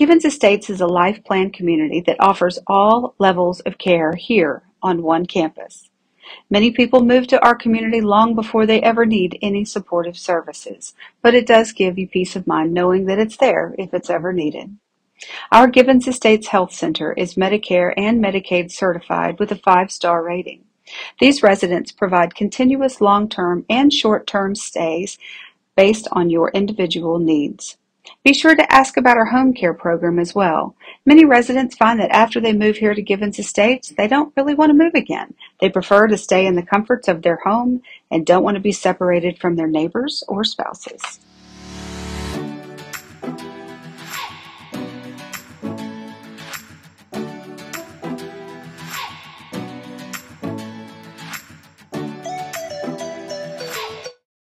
Givens Estates is a life plan community that offers all levels of care here on one campus. Many people move to our community long before they ever need any supportive services, but it does give you peace of mind knowing that it's there if it's ever needed. Our Givens Estates Health Center is Medicare and Medicaid certified with a five-star rating. These residents provide continuous long-term and short-term stays based on your individual needs. Be sure to ask about our home care program as well. Many residents find that after they move here to Givens Estates, they don't really want to move again. They prefer to stay in the comforts of their home and don't want to be separated from their neighbors or spouses.